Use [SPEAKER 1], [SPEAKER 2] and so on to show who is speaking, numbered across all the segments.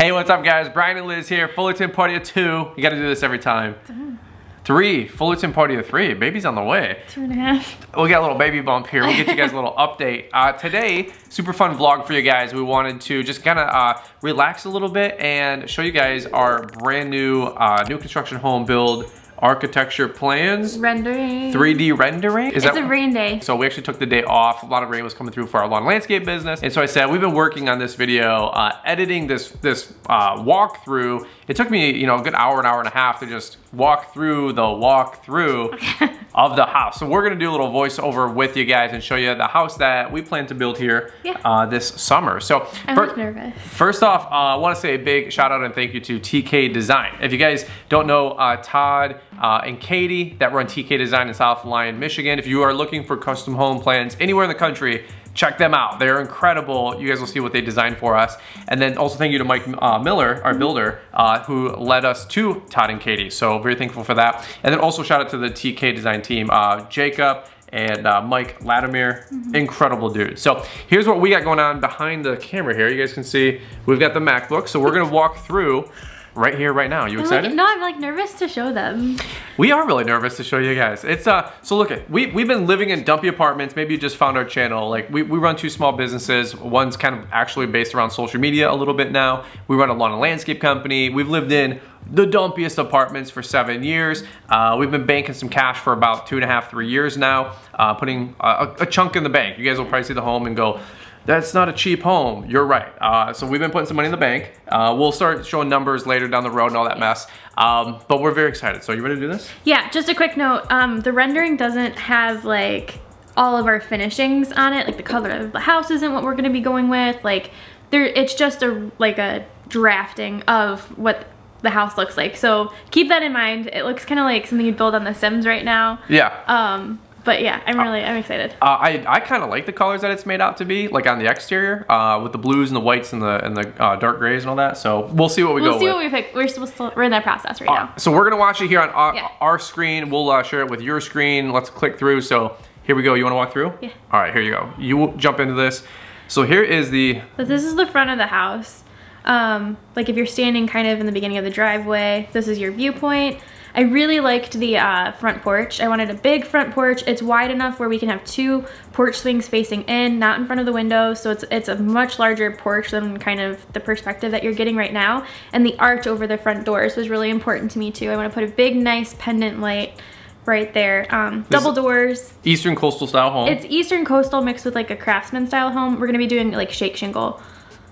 [SPEAKER 1] Hey, what's up guys? Brian and Liz here, Fullerton Party of Two. You gotta do this every time. Three, Fullerton Party of Three. Baby's on the way.
[SPEAKER 2] Two and a half.
[SPEAKER 1] We got a little baby bump here. We'll get you guys a little update. Uh, today, super fun vlog for you guys. We wanted to just kind of uh, relax a little bit and show you guys our brand new uh, new construction home build architecture plans.
[SPEAKER 2] Rendering.
[SPEAKER 1] 3D rendering.
[SPEAKER 2] Is it's that, a rain day.
[SPEAKER 1] So we actually took the day off. A lot of rain was coming through for our lawn landscape business. And so I said, we've been working on this video, uh, editing this, this uh, walkthrough. It took me, you know, a good hour, an hour and a half to just walk through the walkthrough of the house. So we're gonna do a little voiceover with you guys and show you the house that we plan to build here yeah. uh, this summer. So
[SPEAKER 2] I'm first, nervous.
[SPEAKER 1] First off, uh, I wanna say a big shout out and thank you to TK Design. If you guys don't know uh, Todd uh, and Katie that run TK Design in South Lyon, Michigan, if you are looking for custom home plans anywhere in the country, check them out. They're incredible. You guys will see what they designed for us. And then also thank you to Mike uh, Miller, our builder, uh, who led us to Todd and Katie. So very thankful for that. And then also shout out to the TK design team, uh, Jacob, and uh, Mike Latimer, mm -hmm. incredible dude. So here's what we got going on behind the camera here. You guys can see we've got the MacBook. So we're gonna walk through right here, right now. You
[SPEAKER 2] I'm
[SPEAKER 1] excited?
[SPEAKER 2] Like, no, I'm like nervous to show them.
[SPEAKER 1] We are really nervous to show you guys. It's uh, so look at we we've been living in dumpy apartments. Maybe you just found our channel. Like we, we run two small businesses. One's kind of actually based around social media a little bit now. We run a lawn and landscape company. We've lived in the dumpiest apartments for seven years. Uh, we've been banking some cash for about two and a half, three years now, uh, putting a, a chunk in the bank. You guys will probably see the home and go, that's not a cheap home. You're right. Uh, so we've been putting some money in the bank. Uh, we'll start showing numbers later down the road and all that mess. Um, but we're very excited. So you ready to do this?
[SPEAKER 2] Yeah, just a quick note. Um, the rendering doesn't have like all of our finishings on it. Like the color of the house isn't what we're gonna be going with. Like there, it's just a like a drafting of what the house looks like. So keep that in mind. It looks kind of like something you'd build on The Sims right now.
[SPEAKER 1] Yeah.
[SPEAKER 2] Um, but yeah, I'm really, I'm excited.
[SPEAKER 1] Uh, I, I kind of like the colors that it's made out to be, like on the exterior, uh, with the blues and the whites and the and the uh, dark grays and all that. So we'll see what we
[SPEAKER 2] we'll
[SPEAKER 1] go. We'll
[SPEAKER 2] see what we pick. We're, still, we're in that process right uh, now.
[SPEAKER 1] So we're gonna watch it here on our, yeah. our screen. We'll uh, share it with your screen. Let's click through. So here we go. You wanna walk through?
[SPEAKER 2] Yeah.
[SPEAKER 1] All right, here you go. You jump into this. So here is the...
[SPEAKER 2] So this is the front of the house. Um, like if you're standing kind of in the beginning of the driveway, this is your viewpoint. I really liked the uh, front porch. I wanted a big front porch. It's wide enough where we can have two porch swings facing in, not in front of the window. So it's, it's a much larger porch than kind of the perspective that you're getting right now. And the arch over the front doors was really important to me too. I want to put a big, nice pendant light right there. Um, double doors.
[SPEAKER 1] Eastern coastal style home.
[SPEAKER 2] It's Eastern coastal mixed with like a craftsman style home. We're going to be doing like shake shingle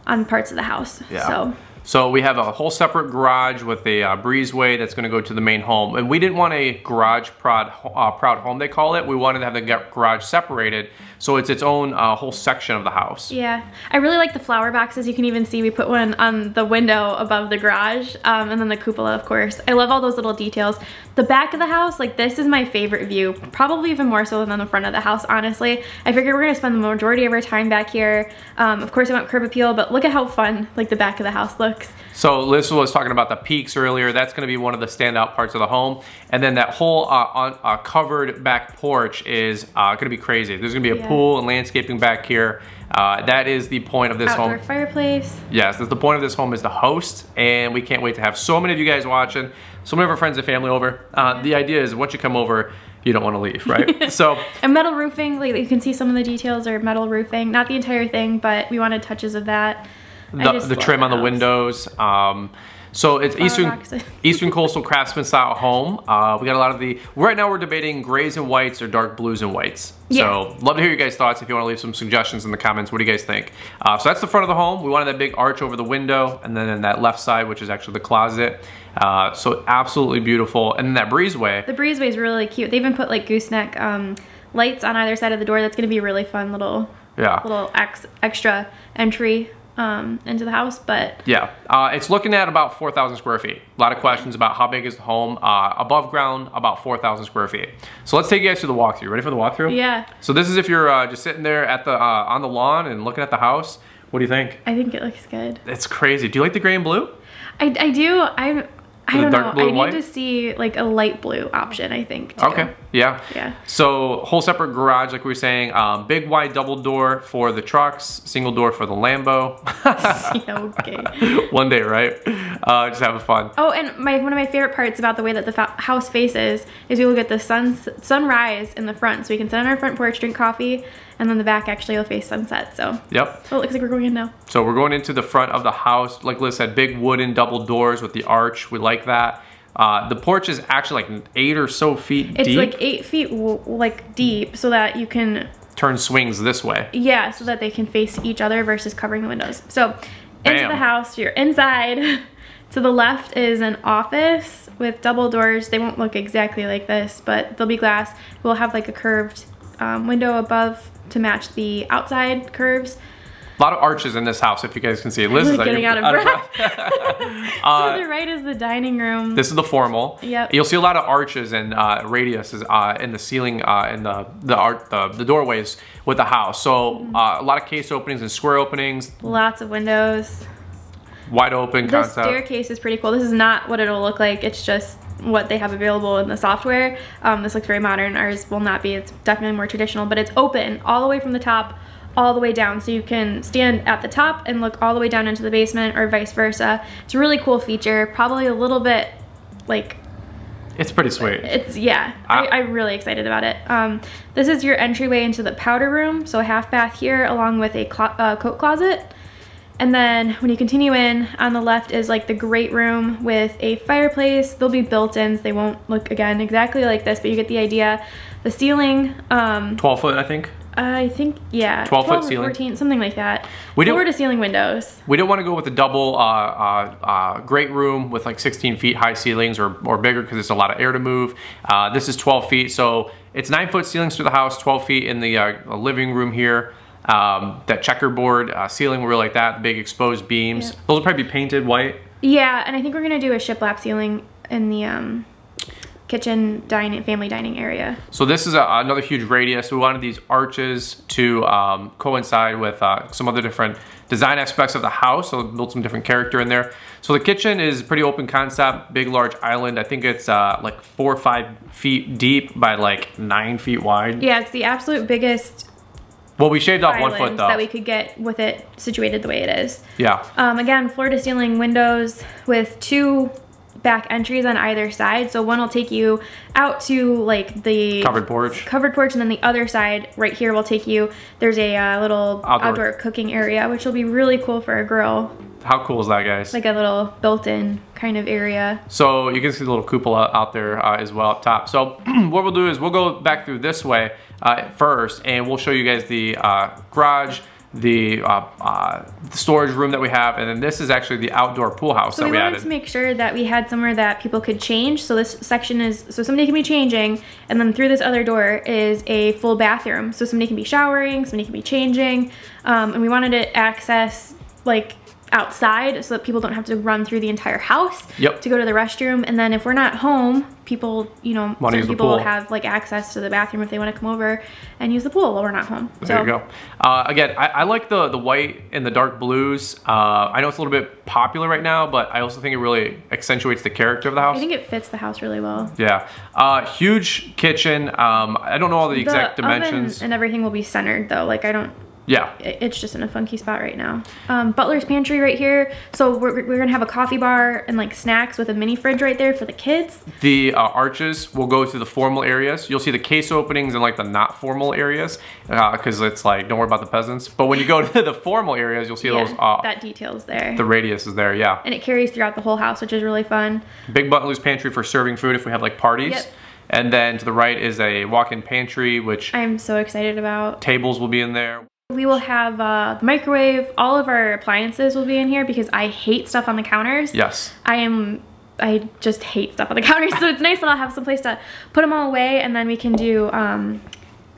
[SPEAKER 2] on parts of the house. Yeah. So
[SPEAKER 1] so we have a whole separate garage with a uh, breezeway that's gonna go to the main home. And we didn't want a garage proud, uh, proud home, they call it. We wanted to have the garage separated so it's its own uh, whole section of the house.
[SPEAKER 2] Yeah, I really like the flower boxes. You can even see we put one on the window above the garage um, and then the cupola, of course. I love all those little details. The back of the house, like this is my favorite view, probably even more so than the front of the house, honestly. I figure we're gonna spend the majority of our time back here. Um, of course I want curb appeal, but look at how fun like the back of the house looks.
[SPEAKER 1] So Liz was talking about the peaks earlier. That's gonna be one of the standout parts of the home. And then that whole uh, on, uh, covered back porch is uh, gonna be crazy. There's gonna be a yeah. Pool and landscaping back here. Uh, that is the point of this
[SPEAKER 2] Outdoor
[SPEAKER 1] home.
[SPEAKER 2] fireplace.
[SPEAKER 1] Yes, that's the point of this home is the host. And we can't wait to have so many of you guys watching, so many of our friends and family over. Uh. The idea is once you come over, you don't want to leave, right? so
[SPEAKER 2] and metal roofing, like you can see some of the details are metal roofing, not the entire thing, but we wanted touches of that
[SPEAKER 1] the, the trim on the windows. Um, so it's Eastern Eastern Coastal Craftsman style home. Uh, we got a lot of the, right now we're debating grays and whites or dark blues and whites. Yeah. So love to hear your guys' thoughts if you want to leave some suggestions in the comments. What do you guys think? Uh, so that's the front of the home. We wanted that big arch over the window and then in that left side, which is actually the closet. Uh, so absolutely beautiful. And then that breezeway.
[SPEAKER 2] The breezeway is really cute. They even put like gooseneck um, lights on either side of the door. That's going to be a really fun little,
[SPEAKER 1] yeah.
[SPEAKER 2] little ex extra entry um, into the house, but.
[SPEAKER 1] Yeah, uh, it's looking at about 4,000 square feet. A lot of questions about how big is the home. Uh, above ground, about 4,000 square feet. So let's take you guys to the walkthrough. Ready for the walkthrough?
[SPEAKER 2] Yeah.
[SPEAKER 1] So this is if you're uh, just sitting there at the uh, on the lawn and looking at the house. What do you think?
[SPEAKER 2] I think it looks good.
[SPEAKER 1] It's crazy. Do you like the gray and blue?
[SPEAKER 2] I, I do. I'm I don't
[SPEAKER 1] dark
[SPEAKER 2] know.
[SPEAKER 1] blue
[SPEAKER 2] I
[SPEAKER 1] and
[SPEAKER 2] need
[SPEAKER 1] white?
[SPEAKER 2] to see like a light blue option. I think. Too.
[SPEAKER 1] Okay, yeah.
[SPEAKER 2] Yeah.
[SPEAKER 1] So whole separate garage, like we were saying. Um, big wide double door for the trucks, single door for the Lambo.
[SPEAKER 2] yeah. Okay.
[SPEAKER 1] One day, right? Uh, just having fun.
[SPEAKER 2] Oh, and my one of my favorite parts about the way that the fa- house faces is we will get the sun sunrise in the front, so we can sit on our front porch, drink coffee, and then the back actually will face sunset. So,
[SPEAKER 1] Yep.
[SPEAKER 2] oh, it looks like we're going in now.
[SPEAKER 1] So we're going into the front of the house. Like Liz said, big wooden double doors with the arch. We like that. Uh, the porch is actually like eight or so feet
[SPEAKER 2] It's
[SPEAKER 1] deep.
[SPEAKER 2] like eight feet like deep, so that you can
[SPEAKER 1] Turn swings this way.
[SPEAKER 2] yeah, so that they can face each other versus covering the windows. So, into the house, you're inside. to the left is an office with double doors. They won't look exactly like this, but they'll be glass. We'll have like a curved um, window above to match the outside curves.
[SPEAKER 1] A lot of arches in this house, if you guys can see. Liz
[SPEAKER 2] I'm
[SPEAKER 1] is like,
[SPEAKER 2] getting out of
[SPEAKER 1] breath. Uh,
[SPEAKER 2] to the right is the dining room.
[SPEAKER 1] This is the formal.
[SPEAKER 2] Yep.
[SPEAKER 1] You'll see a lot of arches and uh, radiuses uh, in the ceiling uh, and the the art the, the doorways with the house. So
[SPEAKER 2] Mm-hmm.
[SPEAKER 1] uh, a lot of case openings and square openings,
[SPEAKER 2] Lots of windows.
[SPEAKER 1] Wide open
[SPEAKER 2] The
[SPEAKER 1] concept.
[SPEAKER 2] staircase is pretty cool. This is not what it'll look like. It's just what they have available in the software. Um, this looks very modern. Ours will not be. It's definitely more traditional, but it's open all the way from the top all the way down. So you can stand at the top and look all the way down into the basement or vice versa. It's a really cool feature. Probably a little bit like
[SPEAKER 1] It's pretty sweet.
[SPEAKER 2] it's yeah I, i'm really excited about it um, this is your entryway into the powder room so a half bath here along with a clo- uh, coat closet and then when you continue in on the left is like the great room with a fireplace They'll be built-ins they won't look again exactly like this but you get the idea the ceiling um,
[SPEAKER 1] 12 foot, I think.
[SPEAKER 2] i think yeah
[SPEAKER 1] 12 foot
[SPEAKER 2] or
[SPEAKER 1] ceiling?
[SPEAKER 2] 14 something like that
[SPEAKER 1] We do-
[SPEAKER 2] floor to ceiling windows
[SPEAKER 1] We didn't want to go with a double uh, uh, uh, great room with like 16 feet high ceilings or, or bigger because there's a lot of air to move. Uh, this is 12 feet, so it's nine foot ceilings through the house, 12 feet in the uh, living room here. Um, that checkerboard uh, ceiling, really like that. Big exposed beams.
[SPEAKER 2] Yeah.
[SPEAKER 1] Those will probably be painted white.
[SPEAKER 2] Yeah, and I think we're gonna do a shiplap ceiling in the um, kitchen dining family dining area.
[SPEAKER 1] So this is a, another huge radius. We wanted these arches to um, coincide with uh, some other different design aspects of the house, so build some different character in there. So the kitchen is pretty open concept, big large island. I think it's uh, like four or five feet deep by like nine feet wide.
[SPEAKER 2] Yeah, it's the absolute biggest
[SPEAKER 1] Well, we shaved off one foot though.
[SPEAKER 2] that we could get with it situated the way it is.
[SPEAKER 1] yeah,
[SPEAKER 2] Um, again, floor to ceiling windows with two back entries on either side. So one will take you out to like the
[SPEAKER 1] covered porch.
[SPEAKER 2] covered porch, and then the other side right here will take you. There's a uh, little
[SPEAKER 1] Outdoor.
[SPEAKER 2] outdoor. cooking area, which will be really cool for a grill,
[SPEAKER 1] How cool is that, guys?
[SPEAKER 2] like a little built-in kind of area.
[SPEAKER 1] So you can see the little cupola out there uh, as well up top. So what we'll do is we'll go back through this way uh, first and we'll show you guys the uh, garage, the, uh, uh, the storage room that we have, and then this is actually the outdoor pool house
[SPEAKER 2] So
[SPEAKER 1] that
[SPEAKER 2] we,
[SPEAKER 1] we,
[SPEAKER 2] wanted
[SPEAKER 1] added.
[SPEAKER 2] to make sure that we had somewhere that people could change. So this section is, so somebody can be changing, and then through this other door is a full bathroom. So somebody can be showering, somebody can be changing, um, and we wanted to access like outside so that people don't have to run through the entire house
[SPEAKER 1] Yep.
[SPEAKER 2] to go to the restroom. And then if we're not home, people, you know,
[SPEAKER 1] Wanna
[SPEAKER 2] certain people have like access to the bathroom if they want to come over and use the pool while we're not home.
[SPEAKER 1] There
[SPEAKER 2] so
[SPEAKER 1] you go. Uh, again, I, I like the, the white and the dark blues. Uh, I know it's a little bit popular right now, but I also think it really accentuates the character of the house.
[SPEAKER 2] I think it fits the house really well.
[SPEAKER 1] yeah. Uh, huge kitchen. Um, I don't know all the exact
[SPEAKER 2] the oven
[SPEAKER 1] dimensions.
[SPEAKER 2] and everything will be centered though. Like I don't
[SPEAKER 1] yeah.
[SPEAKER 2] it's just in a funky spot right now. Um, Butler's Pantry right here. So we're, we're gonna have a coffee bar and like snacks with a mini fridge right there for the kids.
[SPEAKER 1] The uh, arches will go to the formal areas. You'll see the case openings in like the not formal areas because it's like, don't worry about the peasants. But when you go to the formal areas, you'll see those, uh,
[SPEAKER 2] that details there.
[SPEAKER 1] the radius is there, yeah.
[SPEAKER 2] and it carries throughout the whole house, which is really fun.
[SPEAKER 1] Big Butler's Pantry for serving food if we have like parties.
[SPEAKER 2] Yep.
[SPEAKER 1] And then to the right is a walk-in pantry, which
[SPEAKER 2] I'm so excited about.
[SPEAKER 1] tables will be in there.
[SPEAKER 2] We will have uh, the microwave. All of our appliances will be in here because I hate stuff on the counters.
[SPEAKER 1] Yes.
[SPEAKER 2] I am. I just hate stuff on the counters, so it's nice that I'll have some place to put them all away, and then we can do, um,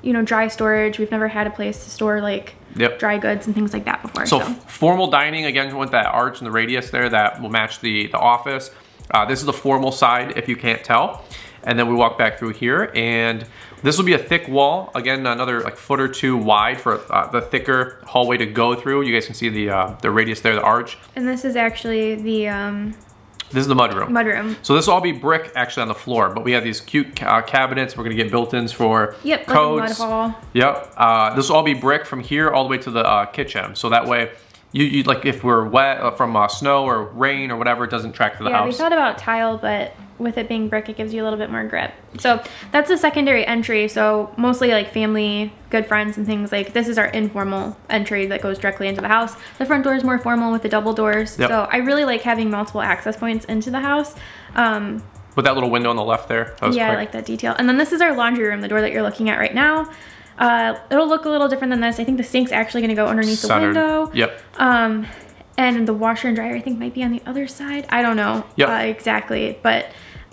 [SPEAKER 2] you know, dry storage. We've never had a place to store like
[SPEAKER 1] Yep.
[SPEAKER 2] dry goods and things like that before.
[SPEAKER 1] So
[SPEAKER 2] So,
[SPEAKER 1] formal dining, again, with that arch and the radius there that will match the, the office. Uh, this is the formal side, if you can't tell. And then we walk back through here and this will be a thick wall. Again, another like foot or two wide for uh, the thicker hallway to go through. You guys can see the, uh, the radius there, the arch.
[SPEAKER 2] and this is actually the um,
[SPEAKER 1] This is the mudroom.
[SPEAKER 2] Mudroom.
[SPEAKER 1] So this will all be brick actually on the floor, but we have these cute uh, cabinets. We're gonna get built-ins for
[SPEAKER 2] Yep, like
[SPEAKER 1] coats.
[SPEAKER 2] mud hall.
[SPEAKER 1] Yep. Uh, this will all be brick from here all the way to the uh, kitchen. So that way, you, you like if we're wet uh, from uh, snow or rain or whatever, it doesn't track to the
[SPEAKER 2] Yeah, we
[SPEAKER 1] house.
[SPEAKER 2] thought about tile, but with it being brick, it gives you a little bit more grip. So that's the secondary entry. So mostly like family, good friends and things like this is our informal entry that goes directly into the house. The front door is more formal with the double doors.
[SPEAKER 1] Yep.
[SPEAKER 2] So I really like having multiple access points into the house. Um,
[SPEAKER 1] With that little window on the left there.
[SPEAKER 2] Yeah, I like that detail. And then this is our laundry room, the door that you're looking at right now. Uh, it'll look a little different than this. I think the sink's actually gonna go underneath
[SPEAKER 1] Centered.
[SPEAKER 2] the window.
[SPEAKER 1] Yep.
[SPEAKER 2] Um, and the washer and dryer I think might be on the other side. I don't know
[SPEAKER 1] Yep.
[SPEAKER 2] uh, exactly, but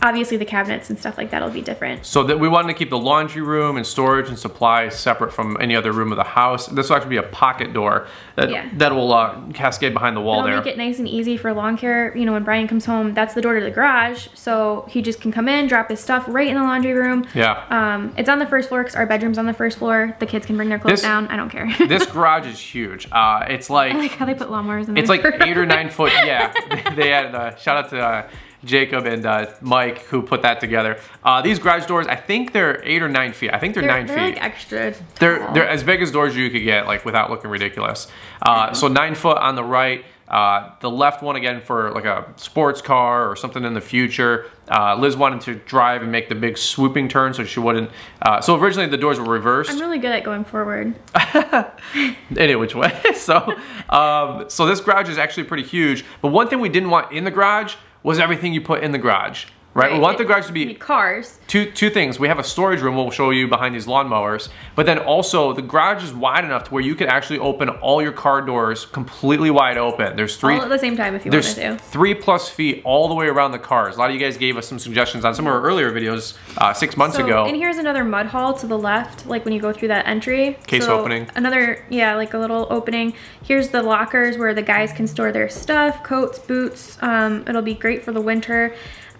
[SPEAKER 2] obviously the cabinets and stuff like that will be different.
[SPEAKER 1] So that we wanted to keep the laundry room and storage and supplies separate from any other room of the house. This will actually be a pocket door that
[SPEAKER 2] Yeah.
[SPEAKER 1] that will uh, cascade behind the wall
[SPEAKER 2] It'll
[SPEAKER 1] there.
[SPEAKER 2] make it nice and easy for lawn care. You know, when Brian comes home, that's the door to the garage, so he just can come in, drop his stuff right in the laundry room.
[SPEAKER 1] yeah.
[SPEAKER 2] Um, it's on the first floor because our bedroom's on the first floor. The kids can bring their clothes
[SPEAKER 1] This-
[SPEAKER 2] down. I don't care.
[SPEAKER 1] this garage is huge. Uh, it's like
[SPEAKER 2] I like how they put lawnmowers in
[SPEAKER 1] It's like eight or nine foot. Yeah, they had. Uh, shout out to uh, Jacob and uh, Mike who put that together. Uh, these garage doors, I think they're eight or nine feet. I think they're,
[SPEAKER 2] They're,
[SPEAKER 1] nine
[SPEAKER 2] they're
[SPEAKER 1] feet.
[SPEAKER 2] like extra.
[SPEAKER 1] they're they're as big as doors you could get, like without looking ridiculous. Uh, so nine foot on the right. Uh, the left one again for like a sports car or something in the future. Uh, Liz wanted to drive and make the big swooping turn so she wouldn't. Uh, so originally the doors were reversed.
[SPEAKER 2] I'm really good at going forward.
[SPEAKER 1] any which way. so, um, so this garage is actually pretty huge. But one thing we didn't want in the garage was everything you put in the garage. Right? We want the garage to be
[SPEAKER 2] cars.
[SPEAKER 1] two two things. We have a storage room we'll show you behind these lawnmowers, but then also the garage is wide enough to where you could actually open all your car doors completely wide open. There's three
[SPEAKER 2] all at the same time if you
[SPEAKER 1] there's
[SPEAKER 2] wanted to.
[SPEAKER 1] three plus feet all the way around the cars. A lot of you guys gave us some suggestions on some of our earlier videos uh, six months
[SPEAKER 2] So,
[SPEAKER 1] ago.
[SPEAKER 2] and here's another mud hall to the left, like when you go through that entry.
[SPEAKER 1] Case
[SPEAKER 2] So,
[SPEAKER 1] opening.
[SPEAKER 2] Another, yeah, like a little opening. Here's the lockers where the guys can store their stuff, coats, boots. Um, it'll be great for the winter.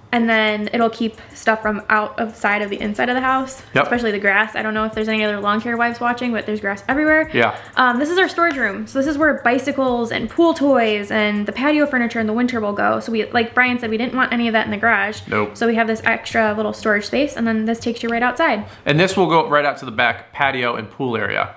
[SPEAKER 2] And then it'll keep stuff from out of side of the inside of the house,
[SPEAKER 1] Yep.
[SPEAKER 2] especially the grass. I don't know if there's any other lawn care wives watching, but there's grass everywhere.
[SPEAKER 1] Yeah.
[SPEAKER 2] Um, this is our storage room. So this is where bicycles and pool toys and the patio furniture in the winter will go. So we, like Brian said, we didn't want any of that in the garage.
[SPEAKER 1] Nope.
[SPEAKER 2] So we have this extra little storage space, and then this takes you right outside.
[SPEAKER 1] And this will go right out to the back patio and pool area.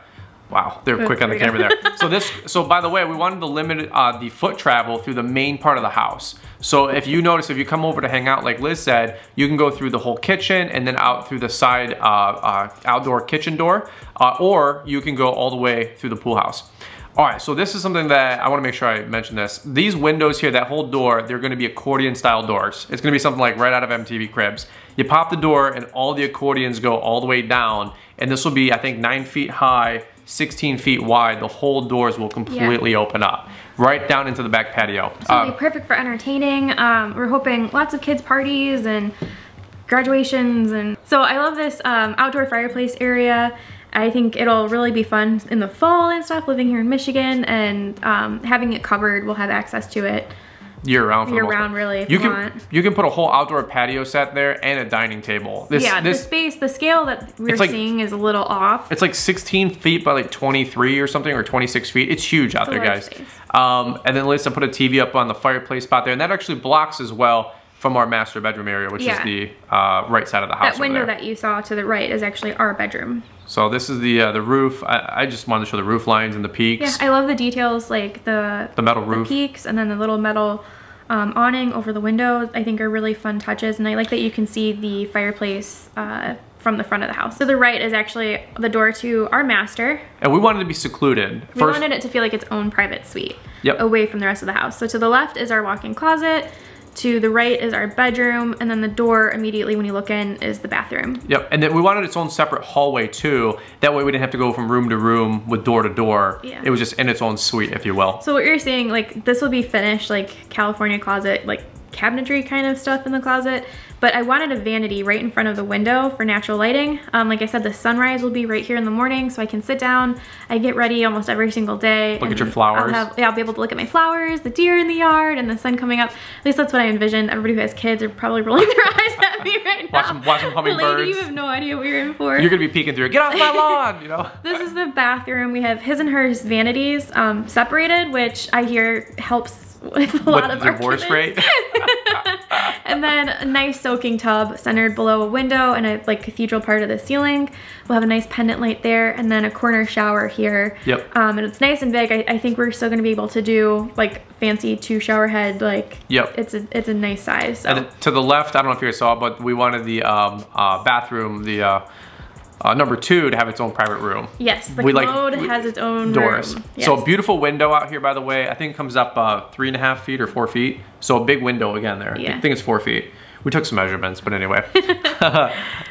[SPEAKER 1] Wow, they're
[SPEAKER 2] Oh,
[SPEAKER 1] quick on the camera there. So this, so by the way, we wanted to limit uh, the foot travel through the main part of the house. So if you notice, if you come over to hang out, like Liz said, you can go through the whole kitchen and then out through the side uh, uh, outdoor kitchen door, uh, or you can go all the way through the pool house. All right, so this is something that I wanna make sure I mention this. These windows here, that whole door, they're gonna be accordion style doors. It's gonna be something like right out of MTV Cribs. You pop the door and all the accordions go all the way down, and this will be, I think, nine feet high, 16 feet wide. The whole doors will completely open up, right down into the back patio.
[SPEAKER 2] So it'll be perfect for entertaining. Um, we're hoping lots of kids parties and graduations and so I love this um, outdoor fireplace area. I think it'll really be fun in the fall and stuff living here in Michigan and um, having it covered we'll have access to it.
[SPEAKER 1] Year round
[SPEAKER 2] year round, really, if
[SPEAKER 1] you can
[SPEAKER 2] want.
[SPEAKER 1] you can put a whole outdoor patio set there and a dining table. This
[SPEAKER 2] yeah,
[SPEAKER 1] this
[SPEAKER 2] the space, the scale that we're
[SPEAKER 1] like-
[SPEAKER 2] seeing is a little off.
[SPEAKER 1] It's like 16 feet by like 23 or something, or 26 feet. It's huge out
[SPEAKER 2] a
[SPEAKER 1] there, guys. Um, and then Lisa put a TV up on the fireplace spot there, and that actually blocks as well from our master bedroom area, which
[SPEAKER 2] Yeah.
[SPEAKER 1] is the uh, right side of the house.
[SPEAKER 2] That window that you saw to the right is actually our bedroom.
[SPEAKER 1] So this is the uh, the roof. I, I just wanted to show the roof lines and the peaks. Yeah.
[SPEAKER 2] I love the details like the
[SPEAKER 1] The metal
[SPEAKER 2] the
[SPEAKER 1] roof.
[SPEAKER 2] peaks and then the little metal um, awning over the window. I think are really fun touches, and I like that you can see the fireplace uh, from the front of the house. To the right is actually the door to our master.
[SPEAKER 1] and we wanted to be secluded.
[SPEAKER 2] We wanted it to feel like its own private suite,
[SPEAKER 1] Yep.
[SPEAKER 2] away from the rest of the house. So to the left is our walk-in closet. To the right is our bedroom, and then the door immediately when you look in is the bathroom.
[SPEAKER 1] Yep, and then we wanted its own separate hallway too. That way we didn't have to go from room to room with door to door.
[SPEAKER 2] Yeah.
[SPEAKER 1] It was just in its own suite, if you will.
[SPEAKER 2] So what you're seeing, like this will be finished, like California closet, like cabinetry kind of stuff in the closet. But I wanted a vanity right in front of the window for natural lighting. Um, like I said, the sunrise will be right here in the morning, so I can sit down. I get ready almost every single day.
[SPEAKER 1] Look at your flowers.
[SPEAKER 2] I'll have, yeah, I'll be able to look at my flowers, the deer in the yard, and the sun coming up. At least that's what I envision. Everybody who has kids are probably rolling their eyes at me right now.
[SPEAKER 1] Watch 'em- watch 'em
[SPEAKER 2] Lady,
[SPEAKER 1] hummingbirds.
[SPEAKER 2] you have no idea what you're in for.
[SPEAKER 1] You're gonna be peeking through. Get off my lawn, you know.
[SPEAKER 2] This is the bathroom. We have his and hers vanities um, separated, which I hear helps with a lot of
[SPEAKER 1] divorce rate.
[SPEAKER 2] and then a nice soaking tub centered below a window and a like cathedral part of the ceiling. We'll have a nice pendant light there and then a corner shower here.
[SPEAKER 1] Yep.
[SPEAKER 2] Um, and it's nice and big. I, I think we're still gonna be able to do like fancy two shower head. Like
[SPEAKER 1] Yep.
[SPEAKER 2] it's a it's a nice size. So.
[SPEAKER 1] And to the left, I don't know if you guys saw, but we wanted the um, uh, bathroom, the uh, uh, number two, to have its own private room.
[SPEAKER 2] yes, the
[SPEAKER 1] we
[SPEAKER 2] commode
[SPEAKER 1] we-
[SPEAKER 2] has its own
[SPEAKER 1] Doors.
[SPEAKER 2] room.
[SPEAKER 1] So
[SPEAKER 2] Yes.
[SPEAKER 1] beautiful window out here, by the way. I think it comes up uh, three and a half feet or four feet. So a big window again there.
[SPEAKER 2] Yeah.
[SPEAKER 1] I think it's four feet. We took some measurements, but anyway.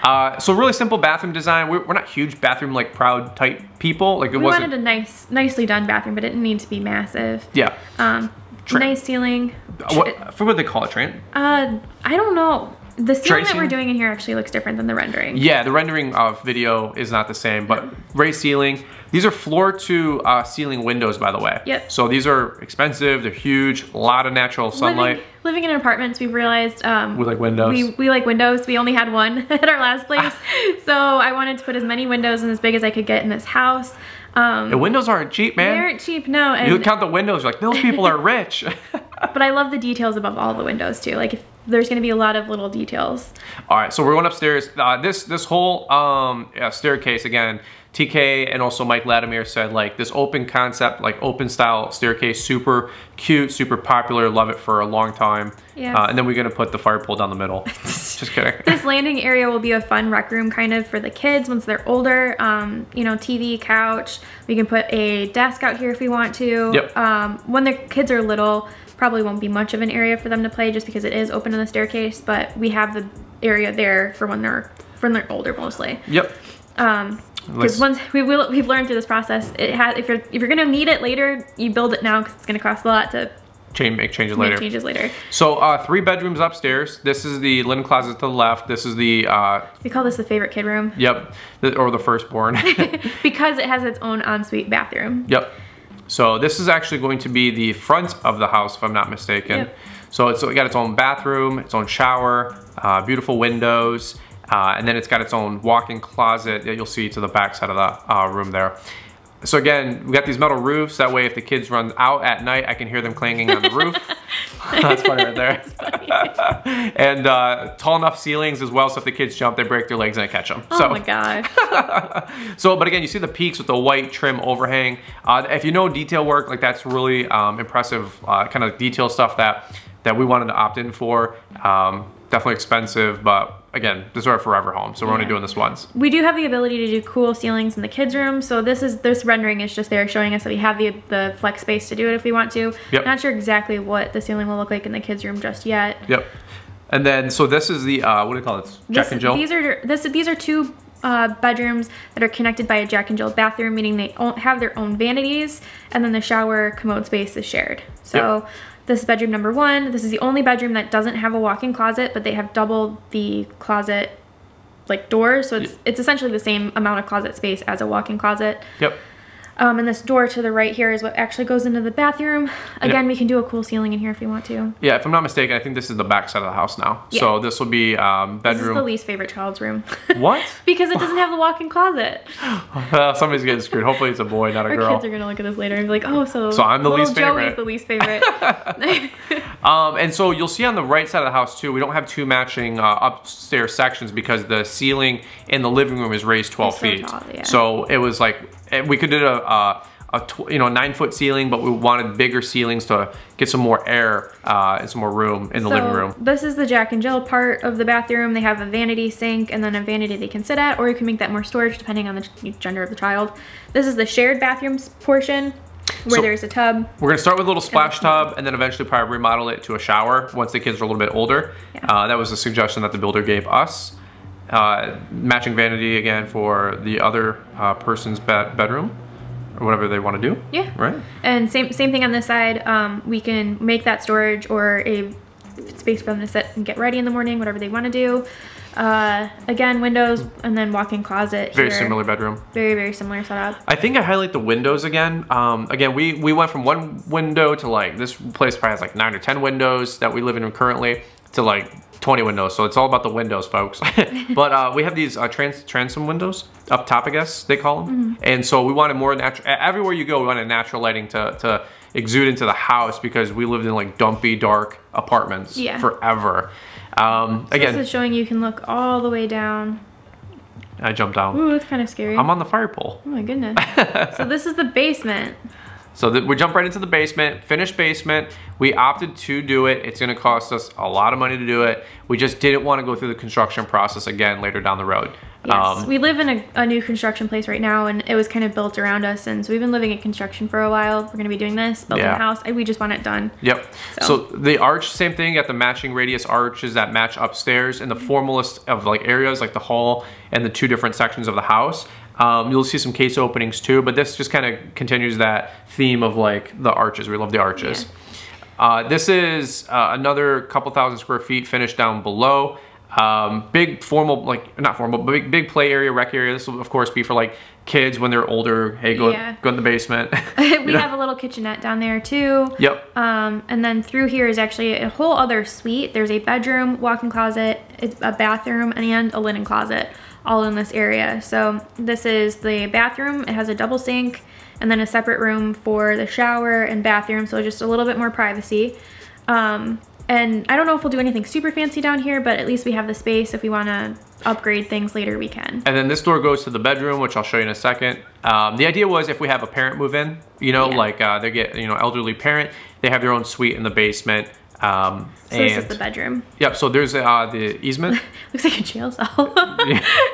[SPEAKER 1] uh, so really simple bathroom design. We're, we're not huge bathroom like proud type people. Like it
[SPEAKER 2] we
[SPEAKER 1] wasn't.
[SPEAKER 2] wanted a nice, nicely done bathroom, but it didn't need to be massive.
[SPEAKER 1] yeah.
[SPEAKER 2] Um, nice ceiling.
[SPEAKER 1] What, I forget what they call it, Trent.
[SPEAKER 2] Uh, I don't know. The ceiling that we're doing in here actually looks different than the rendering.
[SPEAKER 1] Yeah, the rendering of video is not the same, but tray ceiling. These are floor to uh, ceiling windows, by the way.
[SPEAKER 2] Yep.
[SPEAKER 1] So these are expensive. They're huge. A lot of natural sunlight.
[SPEAKER 2] Living, living in apartments, we've realized um,
[SPEAKER 1] We like windows.
[SPEAKER 2] We, we like windows. We only had one at our last place, so I wanted to put as many windows and as big as I could get in this house. Um,
[SPEAKER 1] The windows aren't cheap, man.
[SPEAKER 2] they aren't cheap, no.
[SPEAKER 1] You count the windows, you're like those people are rich.
[SPEAKER 2] but I love the details above all the windows too. Like if there's going to be a lot of little details.
[SPEAKER 1] All right, so we're going upstairs. Uh, this this whole um, yeah, staircase again. TK and also Mike Latimer said like this open concept, like open style staircase, super cute, super popular. Love it for a long time.
[SPEAKER 2] Yeah.
[SPEAKER 1] Uh, and then we're gonna put the fire pole down the middle. Just kidding.
[SPEAKER 2] This landing area will be a fun rec room kind of for the kids once they're older. Um, you know, TV, couch. We can put a desk out here if we want to.
[SPEAKER 1] Yep.
[SPEAKER 2] Um, when the kids are little, probably won't be much of an area for them to play just because it is open in the staircase, but we have the area there for when they're when they're older mostly.
[SPEAKER 1] Yep.
[SPEAKER 2] Um, because once we will, we've learned through this process, it has if you're if you're gonna need it later, you build it now because it's gonna cost a lot to
[SPEAKER 1] Change, make changes
[SPEAKER 2] make
[SPEAKER 1] later.
[SPEAKER 2] changes later.
[SPEAKER 1] So uh, three bedrooms upstairs. This is the linen closet to the left. This is the uh,
[SPEAKER 2] We call this the favorite kid room
[SPEAKER 1] yep, the, or the firstborn.
[SPEAKER 2] because it has its own ensuite bathroom.
[SPEAKER 1] Yep. So this is actually going to be the front of the house, if I'm not mistaken.
[SPEAKER 2] Yep.
[SPEAKER 1] So it's got its own bathroom, its own shower, uh, beautiful windows, uh, and then it's got its own walk-in closet that you'll see to the back side of the uh, room there. So again, we got these metal roofs. That way, if the kids run out at night, I can hear them clanging on the roof. That's funny right there. and uh, tall enough ceilings as well, so if the kids jump, they break their legs and I catch them.
[SPEAKER 2] Oh
[SPEAKER 1] so,
[SPEAKER 2] my god.
[SPEAKER 1] so, but again, you see the peaks with the white trim overhang. Uh, if you know detail work, like that's really um, impressive uh, kind of detail stuff that that we wanted to opt in for. Um, definitely expensive, but again, this is our forever home, so we're only doing this once.
[SPEAKER 2] We do have the ability to do cool ceilings in the kids' room, so this is this rendering is just there showing us that we have the the flex space to do it if we want to.
[SPEAKER 1] Yep.
[SPEAKER 2] Not sure exactly what the ceiling will look like in the kids' room just yet.
[SPEAKER 1] Yep. And then, so this is the uh, what do you call it? Jack
[SPEAKER 2] This-
[SPEAKER 1] and Jill.
[SPEAKER 2] These are this these are two uh, bedrooms that are connected by a Jack and Jill bathroom, meaning they own, have their own vanities, and then the shower commode space is shared. So. This is bedroom number one. This is the only bedroom that doesn't have a walk-in closet, but they have double the closet like doors. So it's it's essentially the same amount of closet space as a walk-in closet.
[SPEAKER 1] Yep.
[SPEAKER 2] Um, and this door to the right here is what actually goes into the bathroom. Again, we can do a cool ceiling in here if we want to.
[SPEAKER 1] Yeah, if I'm not mistaken, I think this is the back side of the house now.
[SPEAKER 2] Yeah.
[SPEAKER 1] So this will be um,
[SPEAKER 2] This is
[SPEAKER 1] bedroom.
[SPEAKER 2] the least favorite child's room.
[SPEAKER 1] what?
[SPEAKER 2] because it doesn't have the walk-in closet.
[SPEAKER 1] Uh, somebody's getting screwed. Hopefully, it's a boy, not a
[SPEAKER 2] Our
[SPEAKER 1] girl.
[SPEAKER 2] kids are gonna look at this later and be like, "Oh, so
[SPEAKER 1] So I'm the least
[SPEAKER 2] Joey's
[SPEAKER 1] favorite."
[SPEAKER 2] the least favorite."
[SPEAKER 1] Um, and so you'll see on the right side of the house too, we don't have two matching uh, upstairs sections because the ceiling in the living room is raised 12
[SPEAKER 2] so
[SPEAKER 1] feet.
[SPEAKER 2] tall, yeah.
[SPEAKER 1] So it was like, we could do a, a, a you know, nine foot ceiling, but we wanted bigger ceilings to get some more air uh, and some more room in the living room.
[SPEAKER 2] This is the Jack and Jill part of the bathroom. They have a vanity sink and then a vanity they can sit at, or you can make that more storage depending on the gender of the child. This is the shared bathrooms portion where
[SPEAKER 1] So-
[SPEAKER 2] there's a tub.
[SPEAKER 1] We're gonna start with a little splash tub and then eventually probably remodel it to a shower once the kids are a little bit older.
[SPEAKER 2] Yeah.
[SPEAKER 1] Uh, that was a suggestion that the builder gave us. Uh, matching vanity again for the other uh, person's bed bedroom or whatever they want to do.
[SPEAKER 2] Yeah.
[SPEAKER 1] Right?
[SPEAKER 2] And same same thing on this side. Um, we can make that storage or a space for them to sit and get ready in the morning, whatever they want to do. Uh, again, windows and then walk-in closet.
[SPEAKER 1] Very
[SPEAKER 2] here.
[SPEAKER 1] similar bedroom.
[SPEAKER 2] Very very similar setup.
[SPEAKER 1] I think I highlight the windows again. Um, again, we, we went from one window to like, this place probably has like nine or 10 windows that we live in currently to like 20 windows. So it's all about the windows, folks. but uh, we have these uh, trans transom windows up top, I guess they call them. And so we wanted more natural, everywhere you go, we wanted natural lighting to, to exude into the house because we lived in like dumpy, dark apartments
[SPEAKER 2] Yeah.
[SPEAKER 1] forever. Um,
[SPEAKER 2] So
[SPEAKER 1] again,
[SPEAKER 2] this is showing you can look all the way down.
[SPEAKER 1] I jumped down.
[SPEAKER 2] Ooh, that's kind of scary.
[SPEAKER 1] I'm on the fire pole.
[SPEAKER 2] oh my goodness. so this is the basement.
[SPEAKER 1] So that we jump right into the basement, finished basement. We opted to do it. It's gonna cost us a lot of money to do it. We just didn't wanna go through the construction process again later down the road.
[SPEAKER 2] Yes,
[SPEAKER 1] Um,
[SPEAKER 2] we live in a, a new construction place right now, and it was kind of built around us. And so we've been living in construction for a while. We're gonna be doing this, building
[SPEAKER 1] Yeah.
[SPEAKER 2] a house, and we just want it done.
[SPEAKER 1] Yep. So.
[SPEAKER 2] So-
[SPEAKER 1] the arch, same thing. Got the matching radius arches that match upstairs and the formalist of like areas like the hall and the two different sections of the house. Um, you'll see some case openings too, but this just kind of continues that theme of like the arches. We love the arches. Uh, this is uh, another couple thousand square feet finished down below. Um, big formal, like not formal, but big, big play area, rec area. This will of course be for like kids when they're older. Hey, go
[SPEAKER 2] Yeah.
[SPEAKER 1] go in the basement.
[SPEAKER 2] we
[SPEAKER 1] You know?
[SPEAKER 2] have a little kitchenette down there too.
[SPEAKER 1] Yep.
[SPEAKER 2] Um, and then through here is actually a whole other suite. There's a bedroom, walk-in closet, it's a bathroom, and a linen closet all in this area. So this is the bathroom. It has a double sink and then a separate room for the shower and bathroom. So just a little bit more privacy. Um, and I don't know if we'll do anything super fancy down here, but at least we have the space. If we want to upgrade things later, we can.
[SPEAKER 1] And then this door goes to the bedroom, which I'll show you in a second. Um, the idea was if we have a parent move in, you know,
[SPEAKER 2] Yeah.
[SPEAKER 1] like uh, they get, you know, elderly parent, they have their own suite in the basement. Um,
[SPEAKER 2] So
[SPEAKER 1] and
[SPEAKER 2] this is the bedroom.
[SPEAKER 1] yep, so there's uh, the easement.
[SPEAKER 2] Looks like a jail cell.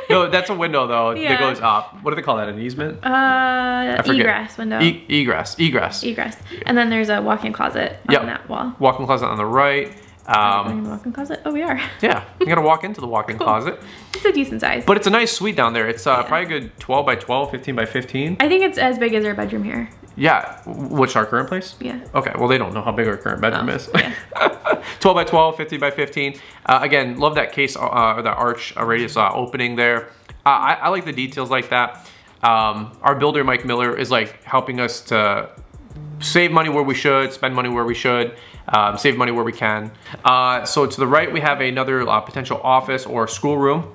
[SPEAKER 1] no, that's a window though
[SPEAKER 2] Yeah.
[SPEAKER 1] that goes up. What do they call that? An easement?
[SPEAKER 2] Uh, egress window.
[SPEAKER 1] E- egress. Egress.
[SPEAKER 2] egress. And then there's a walk-in closet
[SPEAKER 1] Yep.
[SPEAKER 2] on that wall.
[SPEAKER 1] Walk-in closet on the right. Um,
[SPEAKER 2] walk-in closet? Oh, we are.
[SPEAKER 1] yeah, you gotta walk into the walk-in closet.
[SPEAKER 2] It's a decent size.
[SPEAKER 1] But it's a nice suite down there. It's uh,
[SPEAKER 2] Yeah.
[SPEAKER 1] probably a good 12 by 12, 15 by 15.
[SPEAKER 2] I think it's as big as our bedroom here.
[SPEAKER 1] Yeah, which our current place?
[SPEAKER 2] Yeah.
[SPEAKER 1] Okay, well they don't know how big our current bedroom
[SPEAKER 2] Oh,
[SPEAKER 1] is.
[SPEAKER 2] yeah.
[SPEAKER 1] 12 by 12, 50 by 15. Uh, again, love that case, uh, or that arch uh, radius uh, opening there. Uh, I, I like the details like that. Um, our builder, Mike Miller, is like helping us to save money where we should, spend money where we should, um, save money where we can. Uh, so to the right, we have another uh, potential office or school schoolroom.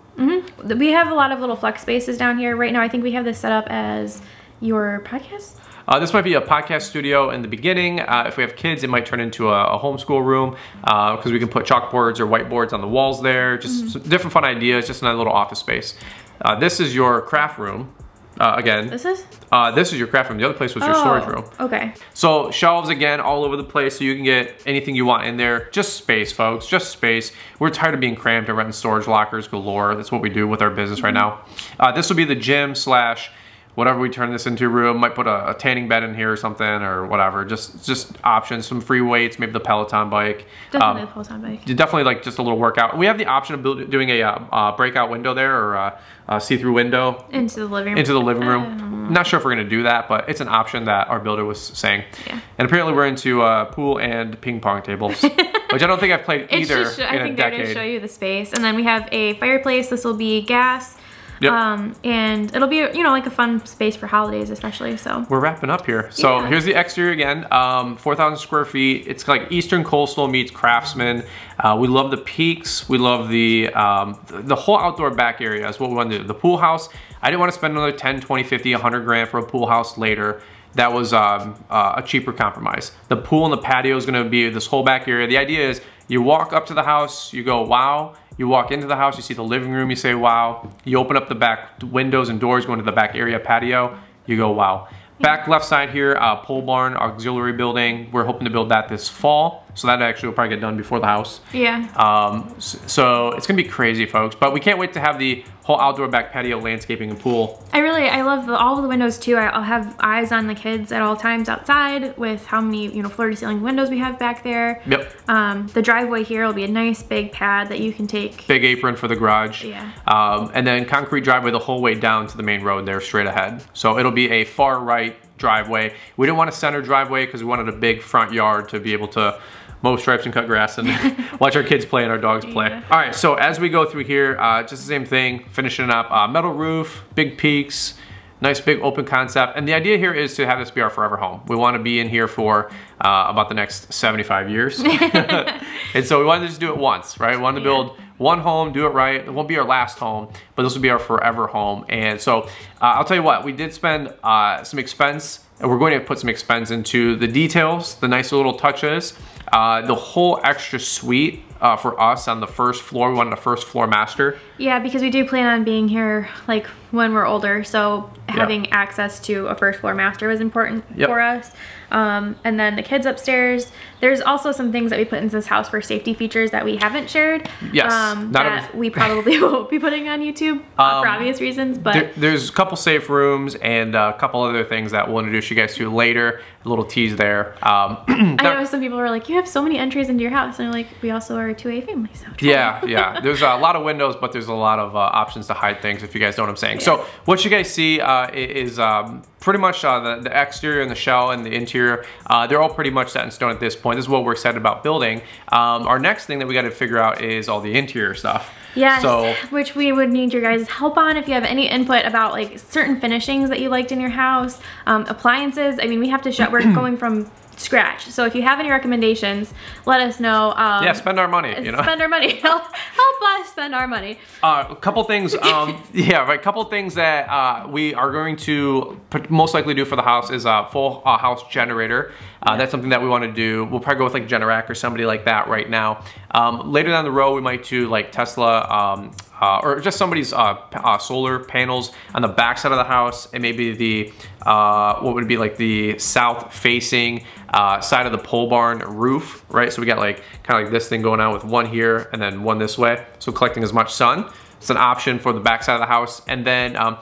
[SPEAKER 2] We have a lot of little flex spaces down here. Right now, I think we have this set up as your podcast.
[SPEAKER 1] Uh, this might be a podcast studio in the beginning. Uh, if we have kids, it might turn into a, a homeschool room because we can put chalkboards or whiteboards on the walls there. Just some different fun ideas, just another little office space. Uh, this is your craft room. Uh, again,
[SPEAKER 2] This is?
[SPEAKER 1] uh, this is your craft room. The other place was your storage
[SPEAKER 2] Oh,
[SPEAKER 1] room.
[SPEAKER 2] Okay.
[SPEAKER 1] So shelves again all over the place so you can get anything you want in there. Just space, folks, just space. We're tired of being cramped and renting storage lockers galore. That's what we do with our business right now. Uh, this will be the gym slash whatever we turn this into room. Might put a, a tanning bed in here or something or whatever. Just just options, some free weights, maybe the Peloton bike.
[SPEAKER 2] Definitely
[SPEAKER 1] Um,
[SPEAKER 2] a Peloton bike.
[SPEAKER 1] definitely like just a little workout. We have the option of build, doing a uh, uh, breakout window there or uh, a see-through window
[SPEAKER 2] Into the living room.
[SPEAKER 1] into the living room.
[SPEAKER 2] Um,
[SPEAKER 1] Not sure if we're gonna do that, but it's an option that our builder was saying.
[SPEAKER 2] Yeah.
[SPEAKER 1] And apparently we're into uh, pool and ping pong tables, which I don't think I've played
[SPEAKER 2] It's
[SPEAKER 1] either
[SPEAKER 2] just, I
[SPEAKER 1] a
[SPEAKER 2] think they're to show you the space. And then we have a fireplace. This will be gas.
[SPEAKER 1] Yep.
[SPEAKER 2] Um, and it'll be, you know, like a fun space for holidays, especially. So
[SPEAKER 1] We're wrapping up here. So
[SPEAKER 2] Yeah.
[SPEAKER 1] here's the exterior again. Um, 4,000 square feet. It's like Eastern Coastal meets Craftsman. Uh, we love the peaks. We love the um, the whole outdoor back area is what we want to do. The pool house. I didn't want to spend another 10, 20, 50, 100 grand for a pool house later. That was um, uh, a cheaper compromise. The pool and the patio is going to be this whole back area. The idea is you walk up to the house, you go, wow. You walk into the house, you see the living room, you say, wow. You open up the back windows and doors, go into the back area patio, you go, wow. Back left side here, uh, pole barn, auxiliary building. We're hoping to build that this fall. So that actually will probably get done before the house.
[SPEAKER 2] yeah.
[SPEAKER 1] Um, so it's gonna be crazy, folks. But we can't wait to have the whole outdoor back patio, landscaping, and pool.
[SPEAKER 2] I really, I love the, all of the windows too. I'll have eyes on the kids at all times outside with how many, you know, floor to ceiling windows we have back there.
[SPEAKER 1] Yep.
[SPEAKER 2] Um, the driveway here will be a nice big pad that you can take.
[SPEAKER 1] Big apron for the garage.
[SPEAKER 2] Yeah.
[SPEAKER 1] Um, and then concrete driveway the whole way down to the main road there, straight ahead. So it'll be a far right driveway. We didn't want a center driveway because we wanted a big front yard to be able to mow stripes and cut grass and watch our kids play and our dogs play.
[SPEAKER 2] Yeah.
[SPEAKER 1] All right, so as we go through here, uh, just the same thing, finishing up. Uh, metal roof, big peaks, nice big open concept. And the idea here is to have this be our forever home. We want to be in here for uh, about the next 75 years. and so we wanted to just do it once, right? We wanted to build one home, do it right. It won't be our last home, but this will be our forever home. And so uh, I'll tell you what, we did spend uh, some expense and we're going to put some expense into the details, the nice little touches, uh, the whole extra suite uh, for us on the first floor. We wanted a first floor master.
[SPEAKER 2] Yeah, because we do plan on being here like when we're older. So having yep. access to a first floor master was important yep. for us. Um, and then the kids upstairs. There's also some things that we put in this house for safety features that we haven't shared.
[SPEAKER 1] Yes.
[SPEAKER 2] Um, that we probably won't be putting on YouTube um, for obvious reasons. But
[SPEAKER 1] there, there's a couple safe rooms and a couple other things that we'll introduce you guys to later. A little tease there. Um,
[SPEAKER 2] I know some people were like, "You have so many entries into your house," and they're like, "We also are a 2A family." So
[SPEAKER 1] yeah, yeah. There's a lot of windows, but there's a lot of uh, options to hide things. If you guys know what I'm saying. Yeah. So what you guys see uh, is um, pretty much uh, the, the, exterior and the shell and the interior, uh, they're all pretty much set in stone at this point. This is what we're excited about building. Um, our next thing that we got to figure out is all the interior stuff.
[SPEAKER 2] Yes, so, which we would need your guys' help on if you have any input about like certain finishings that you liked in your house, um, appliances. I mean, we have to shut, we're going from scratch. So if you have any recommendations, let us know. Um,
[SPEAKER 1] yeah, spend our money, you know.
[SPEAKER 2] Spend our money. help, help us spend our money.
[SPEAKER 1] Uh, a couple things, um, yeah, right. A couple things that uh, we are going to most likely do for the house is a full uh, house generator. Uh, that's something that we want to do. We'll probably go with like Generac or somebody like that right now. Um, later down the road, we might do like Tesla um, uh, or just somebody's uh, uh, solar panels on the back side of the house and maybe the, uh, what would be like the south facing uh, side of the pole barn roof, right? So we got like kind of like this thing going on with one here and then one this way. So collecting as much sun. It's an option for the back side of the house. And then um,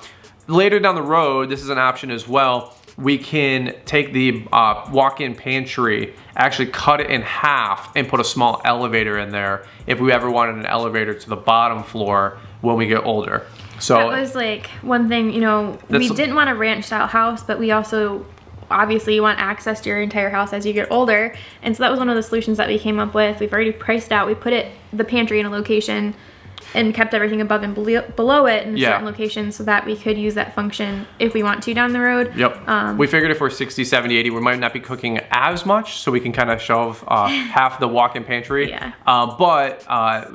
[SPEAKER 1] later down the road, this is an option as well we can take the uh, walk-in pantry, actually cut it in half and put a small elevator in there if we ever wanted an elevator to the bottom floor when we get older. So
[SPEAKER 2] that was like one thing, you know, we didn't want a ranch style house, but we also obviously you want access to your entire house as you get older. And so that was one of the solutions that we came up with. We've already priced out, we put it, the pantry in a location and kept everything above and below it in yeah. certain locations so that we could use that function if we want to down the road.
[SPEAKER 1] Yep. Um, we figured if we're 60, 70, 80, we might not be cooking as much so we can kind of shove uh, half the walk-in pantry.
[SPEAKER 2] Yeah.
[SPEAKER 1] Uh, but uh,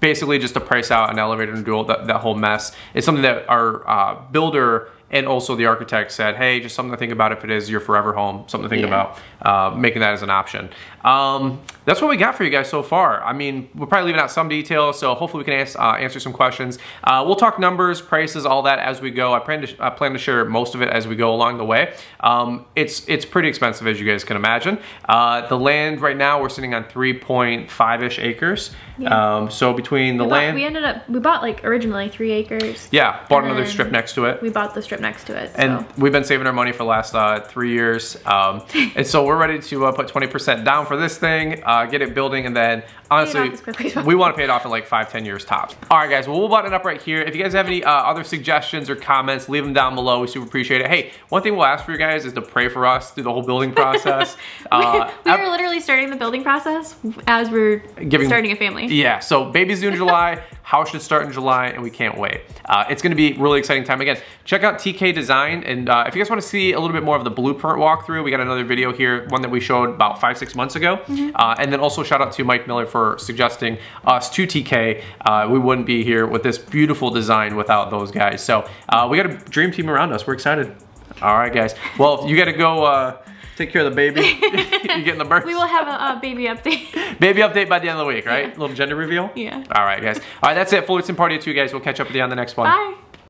[SPEAKER 1] basically just to price out an elevator and do all that, that whole mess. It's something that our uh, builder and also the architect said, hey, just something to think about if it is your forever home, something to think yeah. about, uh, making that as an option. Um, that's what we got for you guys so far. I mean, we're probably leaving out some details, so hopefully we can ask, uh, answer some questions. Uh, we'll talk numbers, prices, all that as we go. I plan to, I plan to share most of it as we go along the way. Um, it's, it's pretty expensive as you guys can imagine. Uh, the land right now, we're sitting on 3.5-ish acres. Yeah. Um, so between the
[SPEAKER 2] we
[SPEAKER 1] bought, land...
[SPEAKER 2] We ended up, we bought like originally three acres.
[SPEAKER 1] Yeah, bought another strip next to it.
[SPEAKER 2] We bought the strip next to it.
[SPEAKER 1] So. And we've been saving our money for the last uh, three years. Um, and so we're ready to uh, put 20% down for this thing, uh, get it building, and then honestly, we want to pay it off in like five, ten years tops. All right, guys, well, we'll button it up right here. If you guys have any uh, other suggestions or comments, leave them down below. We super appreciate it. Hey, one thing we'll ask for you guys is to pray for us through the whole building process.
[SPEAKER 2] Uh, we are literally starting the building process as we're giving, starting a family.
[SPEAKER 1] Yeah, so baby's due in July. House should start in July and we can't wait. Uh, it's gonna be really exciting time. Again, check out TK Design and uh, if you guys wanna see a little bit more of the blueprint walkthrough, we got another video here, one that we showed about five, six months ago. Mm -hmm. uh, and then also shout out to Mike Miller for suggesting us to TK. Uh, we wouldn't be here with this beautiful design without those guys. So uh, we got a dream team around us. We're excited. All right, guys. Well, you gotta go uh, take care of the baby. you getting the birth?
[SPEAKER 2] We will have a, a, baby update.
[SPEAKER 1] baby update by the end of the week, right? Yeah. Little gender reveal?
[SPEAKER 2] Yeah.
[SPEAKER 1] All right, guys. All right, that's it. Fullerton Party 2, guys. We'll catch up with you on the next one.
[SPEAKER 2] Bye.